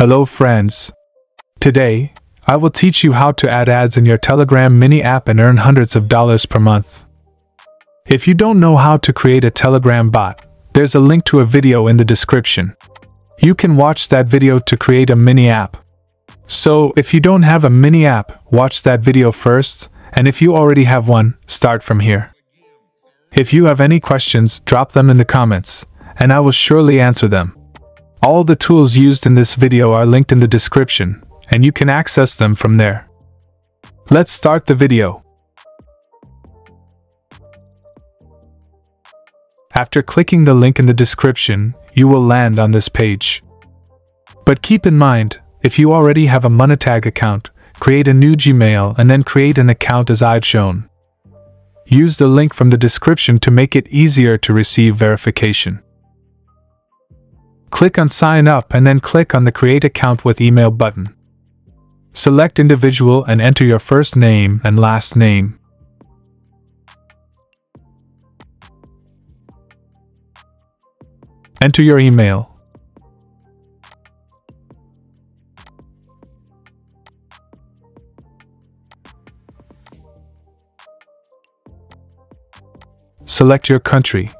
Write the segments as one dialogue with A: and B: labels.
A: Hello, friends. Today, I will teach you how to add ads in your Telegram mini app and earn hundreds of dollars per month. If you don't know how to create a Telegram bot, there's a link to a video in the description. You can watch that video to create a mini app. So, if you don't have a mini app, watch that video first, and if you already have one, start from here. If you have any questions, drop them in the comments, and I will surely answer them. All the tools used in this video are linked in the description, and you can access them from there. Let's start the video. After clicking the link in the description, you will land on this page. But keep in mind, if you already have a Monetag account, create a new Gmail and then create an account as I've shown. Use the link from the description to make it easier to receive verification. Click on Sign Up and then click on the Create Account with Email button. Select Individual and enter your first name and last name. Enter your email. Select your country.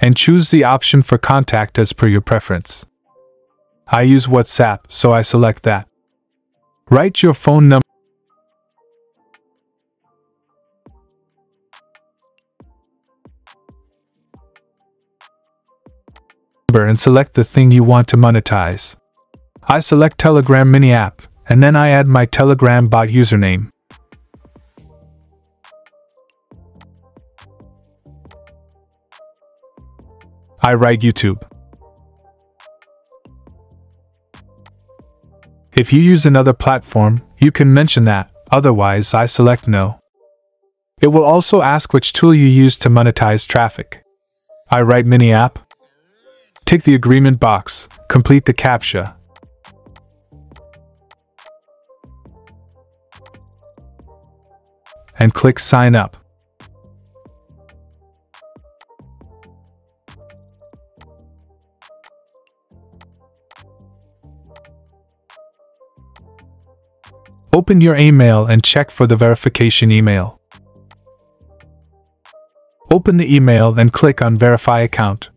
A: And choose the option for contact as per your preference. I use WhatsApp, so I select that. Write your phone number and select the thing you want to monetize. I select Telegram mini app, and then I add my Telegram bot username. I write YouTube. If you use another platform, you can mention that, otherwise, I select No. It will also ask which tool you use to monetize traffic. I write Mini App. Tick the agreement box, complete the CAPTCHA. And click Sign Up. Open your email and check for the verification email. Open the email and click on Verify Account.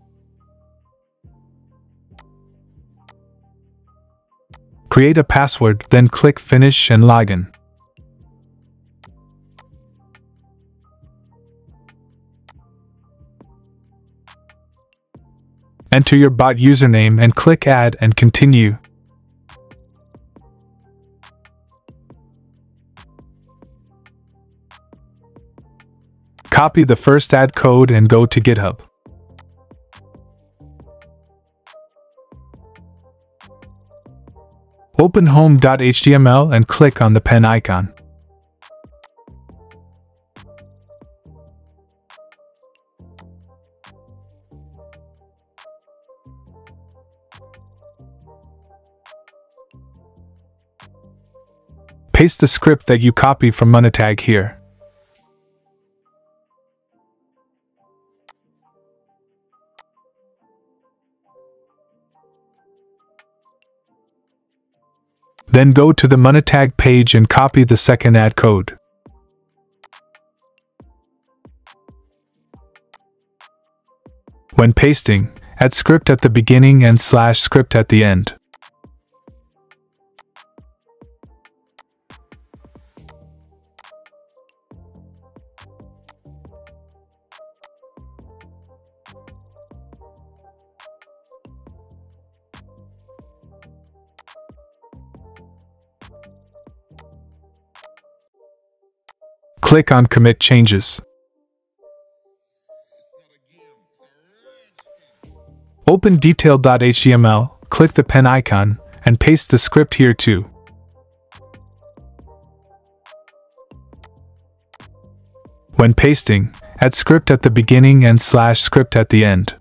A: Create a password, then click Finish and Login. Enter your bot username and click Add and Continue. Copy the first ad code and go to GitHub. Open home.html and click on the pen icon. Paste the script that you copied from Monetag here. Then go to the Monetag page and copy the second ad code. When pasting, add script at the beginning and slash script at the end. Click on Commit Changes. Open detail.html, click the pen icon, and paste the script here too. When pasting, add script at the beginning and slash script at the end.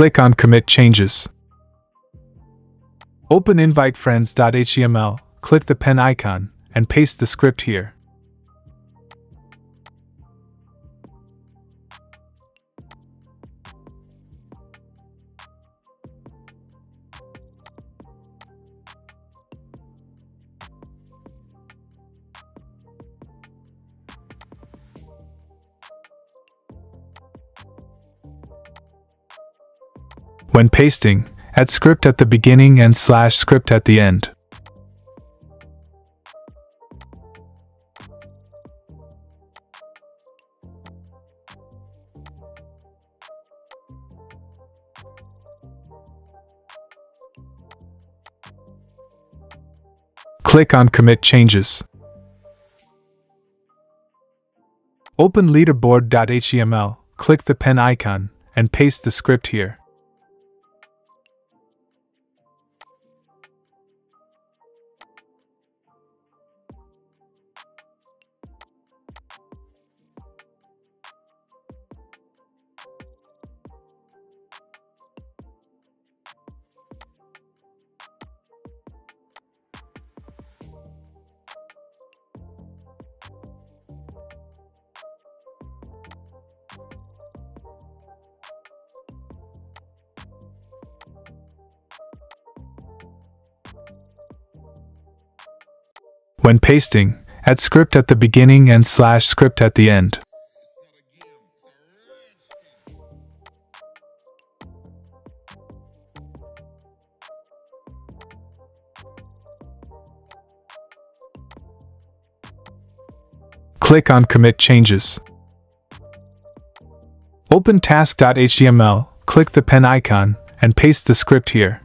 A: Click on Commit Changes. Open invitefriends.html, click the pen icon, and paste the script here. When pasting, add script at the beginning and slash script at the end. Click on Commit Changes. Open leaderboard.html, click the pen icon, and paste the script here. When pasting, add script at the beginning and slash script at the end. Click on Commit Changes. Open task.html, click the pen icon, and paste the script here.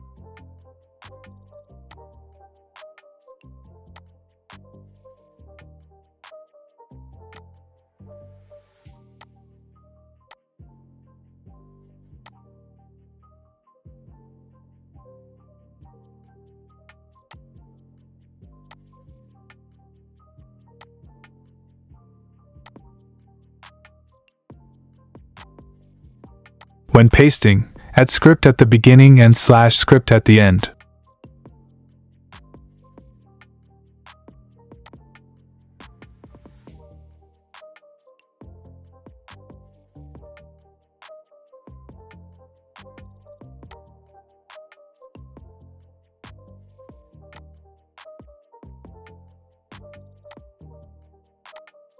A: When pasting, add script at the beginning and slash script at the end.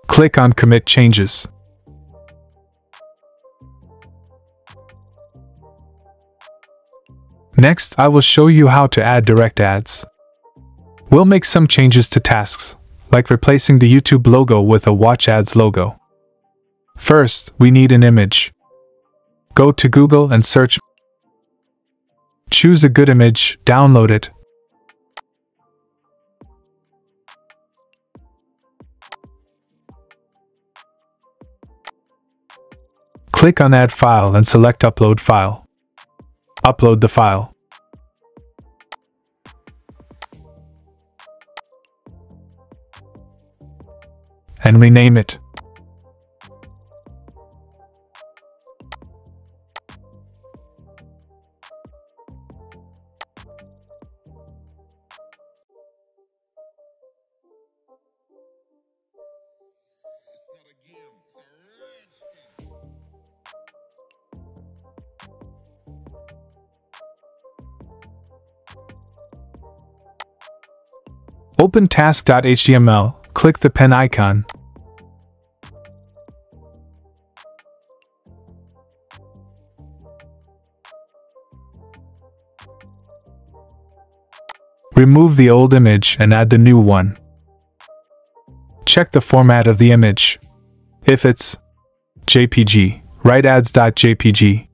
A: Click on Commit Changes. Next, I will show you how to add direct ads. We'll make some changes to tasks, like replacing the YouTube logo with a Watch Ads logo. First, we need an image. Go to Google and search. Choose a good image, download it. Click on Add File and select Upload File. Upload the file. And rename it. Open task.html, click the pen icon, Remove the old image and add the new one. Check the format of the image. If it's JPG, write ads.jpg.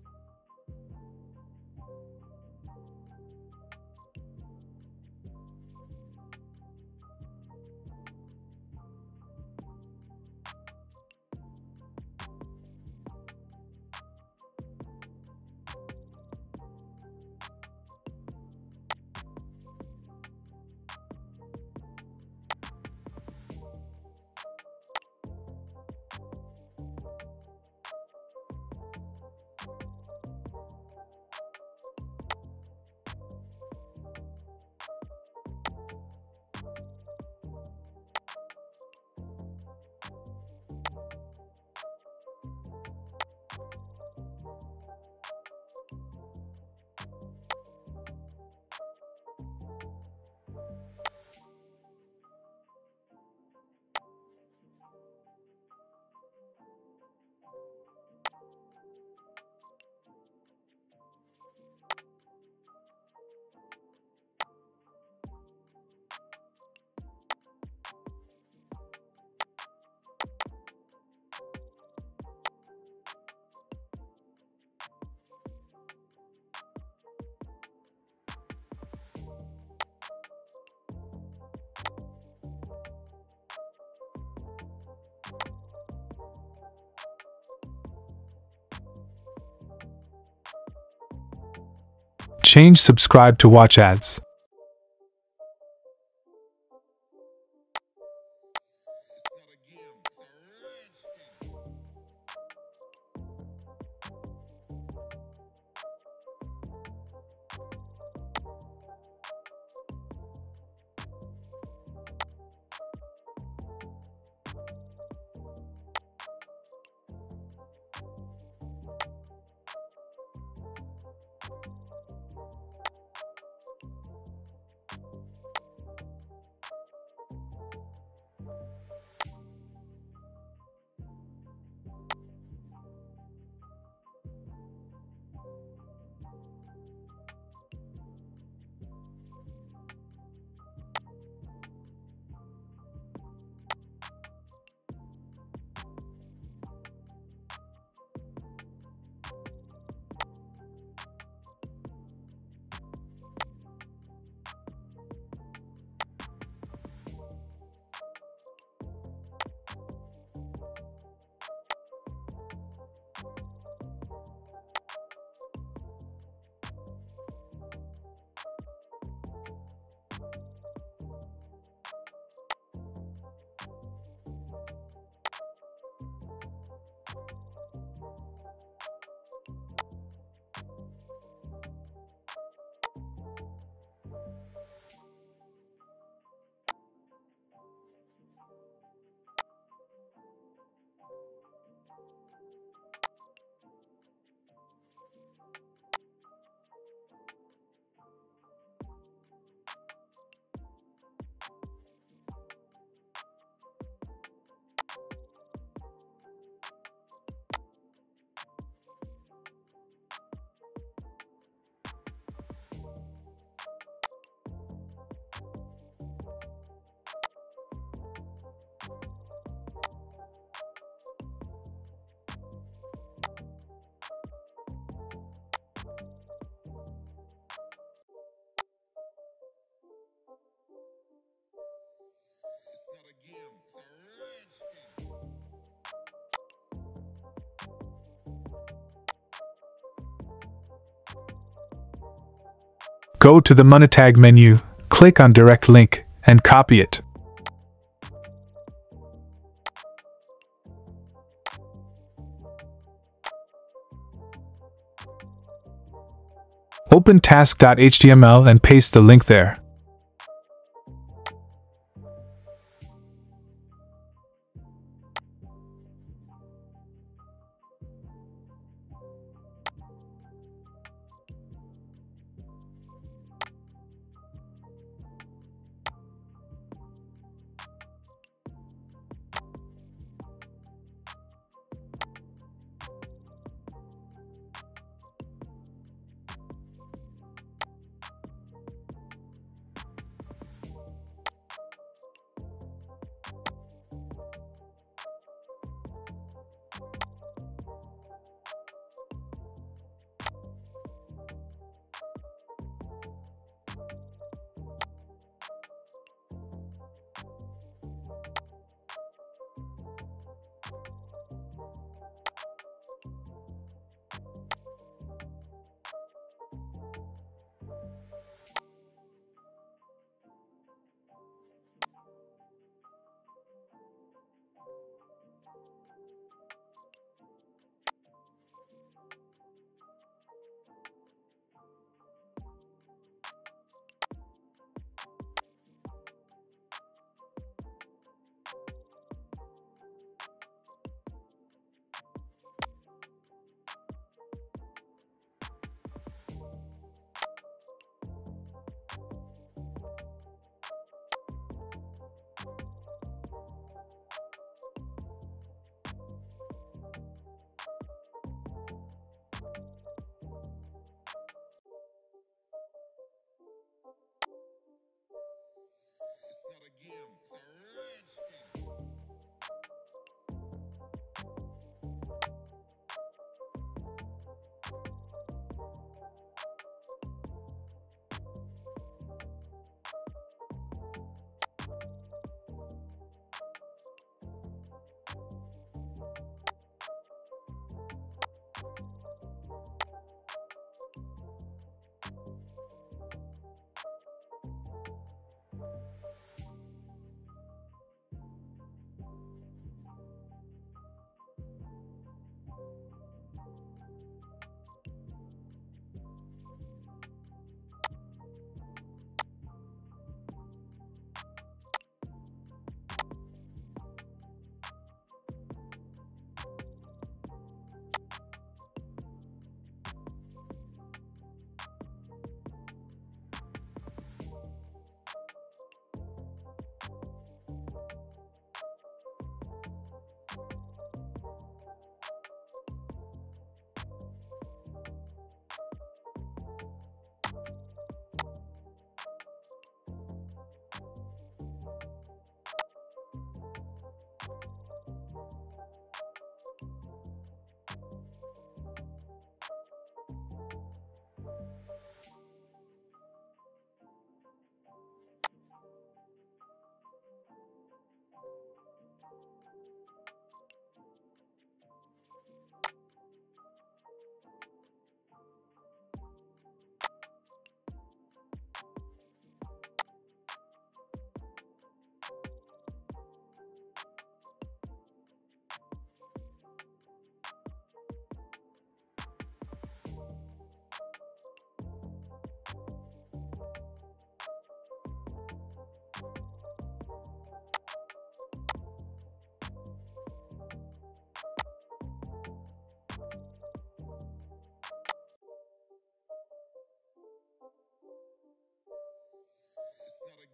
A: change subscribe to watch ads. Go to the Monetag menu, click on Direct Link, and copy it. Open task.html and paste the link there.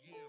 A: again.